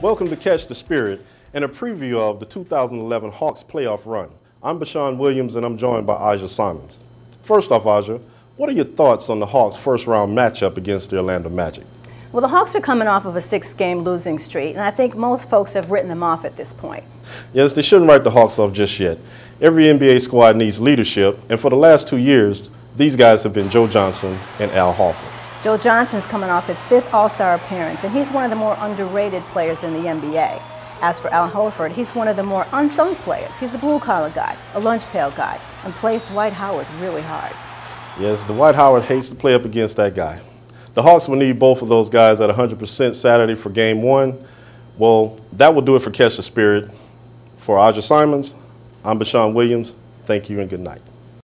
Welcome to Catch the Spirit and a preview of the 2011 Hawks playoff run. I'm Beauxshon Williams and I'm joined by Aja Simons. First off, Aja, what are your thoughts on the Hawks' first round matchup against the Orlando Magic? Well, the Hawks are coming off of a six game losing streak, and I think most folks have written them off at this point. Yes, they shouldn't write the Hawks off just yet. Every NBA squad needs leadership, and for the last two years, these guys have been Joe Johnson and Al Horford. Joe Johnson's coming off his fifth All Star appearance, and he's one of the more underrated players in the NBA. As for Al Horford, he's one of the more unsung players. He's a blue collar guy, a lunch pail guy, and plays Dwight Howard really hard. Yes, Dwight Howard hates to play up against that guy. The Hawks will need both of those guys at 100% Saturday for game one. Well, that will do it for Catch the Spirit. For Aja Simons, I'm Beauxshon Williams. Thank you and good night.